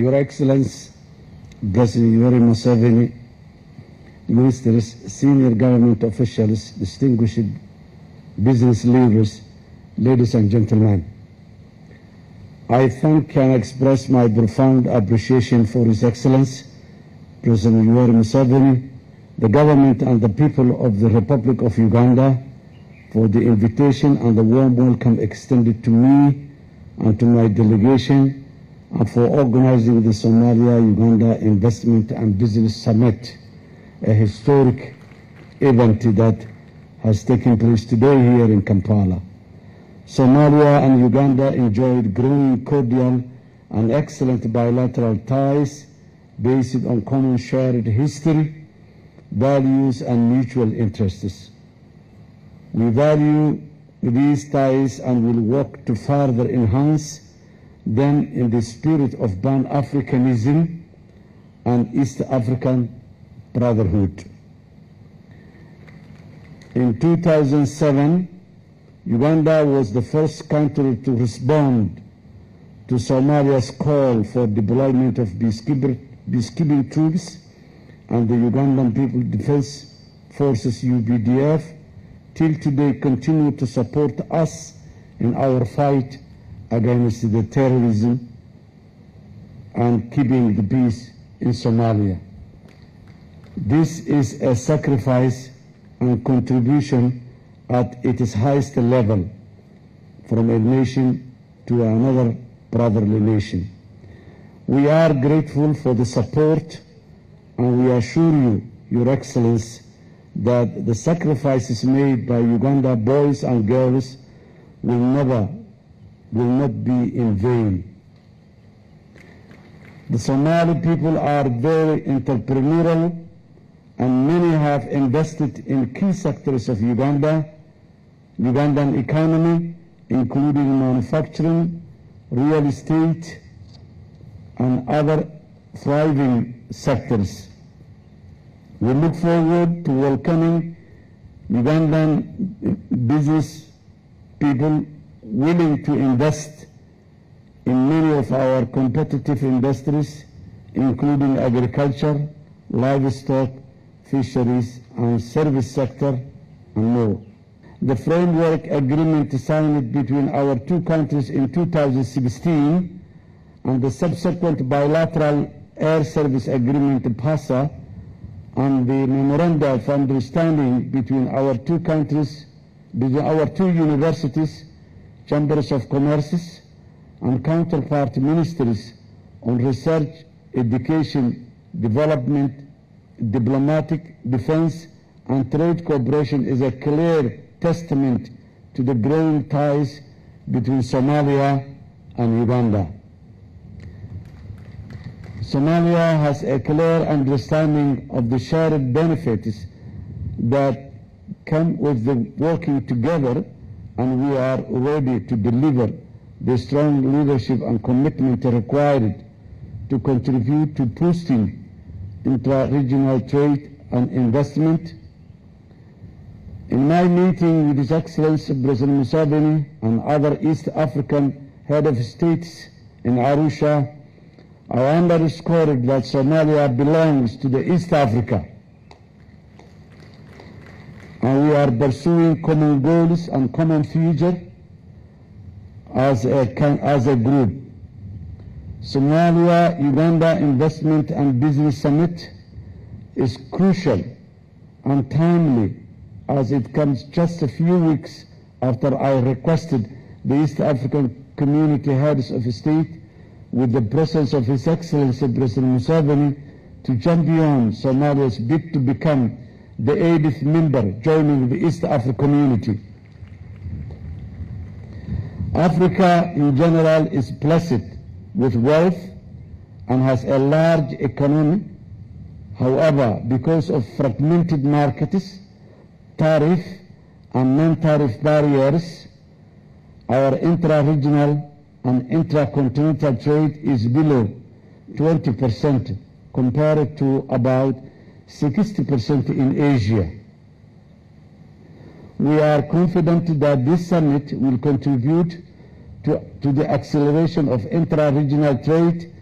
Your Excellency, President Yoweri Museveni, ministers, senior government officials, distinguished business leaders, ladies and gentlemen. I thank and express my profound appreciation for His Excellency, President Yoweri Museveni, the government and the people of the Republic of Uganda for the invitation and the warm welcome extended to me and to my delegation for organizing the Somalia-Uganda Investment and Business Summit, a historic event that has taken place today here in Kampala. Somalia and Uganda enjoyed growing cordial and excellent bilateral ties based on common shared history, values, and mutual interests. We value these ties and will work to further enhance them in the spirit of Pan-Africanism and East African brotherhood. In 2007, Uganda was the first country to respond to Somalia's call for deployment of peacekeeping troops and the Ugandan People Defense Forces UPDF till today continue to support us in our fight against the terrorism and keeping the peace in Somalia. This is a sacrifice and contribution at its highest level from a nation to another brotherly nation. We are grateful for the support and we assure you, Your Excellency, that the sacrifices made by Uganda boys and girls will never, will not be in vain. The Somali people are very entrepreneurial and many have invested in key sectors of Uganda, Ugandan economy, including manufacturing, real estate, and other thriving sectors. We look forward to welcoming Ugandan business people willing to invest in many of our competitive industries, including agriculture, livestock, fisheries, and service sector, and more. The framework agreement signed between our two countries in 2016 and the subsequent bilateral air service agreement BASA and the memoranda of understanding between our two countries, between our two universities, chambers of commerce, and counterpart ministries on research, education, development, diplomatic, defense, and trade cooperation is a clear testament to the growing ties between Somalia and Uganda. Somalia has a clear understanding of the shared benefits that come with the working together and we are ready to deliver the strong leadership and commitment required to contribute to boosting intra-regional trade and investment. In my meeting with His Excellency President Museveni and other East African head of states in Arusha, I underscored that Somalia belongs to the East Africa. We are pursuing common goals and common future as a, as a group. Somalia Uganda Investment and Business Summit is crucial and timely as it comes just a few weeks after I requested the East African community heads of state with the presence of His Excellency President Museveni to champion Somalia's bid to become the 80th member joining the East African community. Africa in general is blessed with wealth and has a large economy. However, because of fragmented markets, tariff and non-tariff barriers, our intra-regional and intra-continental trade is below 20% compared to about 60% in Asia. We are confident that this summit will contribute to, to the acceleration of intra-regional trade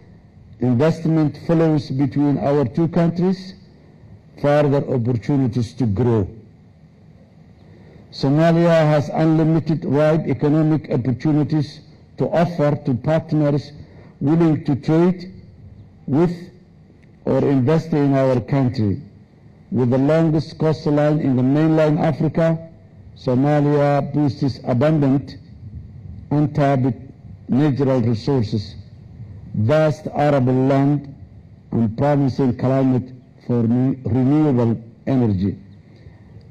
investment flows between our two countries, further opportunities to grow. Somalia has unlimited wide economic opportunities to offer to partners willing to trade with or invest in our country. With the longest coastline in the mainland Africa, Somalia boasts abundant untapped natural resources, vast arable land, and promising climate for renewable energy,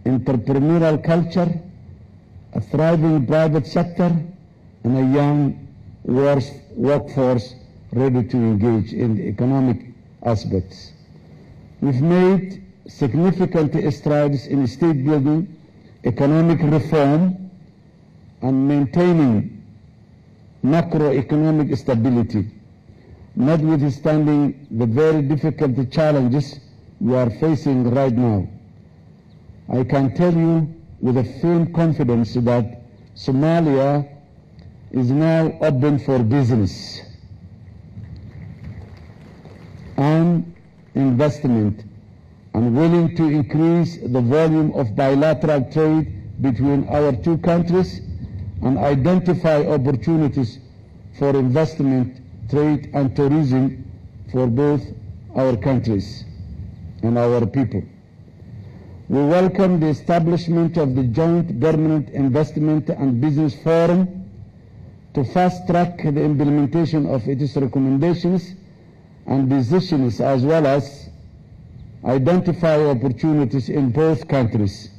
entrepreneurial culture, a thriving private sector, and a young workforce ready to engage in the economic aspects. We've made significant strides in state building, economic reform, and maintaining macroeconomic stability, notwithstanding the very difficult challenges we are facing right now. I can tell you with a firm confidence that Somalia is now open for business investment and willing to increase the volume of bilateral trade between our two countries and identify opportunities for investment, trade and tourism for both our countries and our people. We welcome the establishment of the Joint Government Investment and Business Forum to fast-track the implementation of its recommendations and decisions as well as identify opportunities in both countries.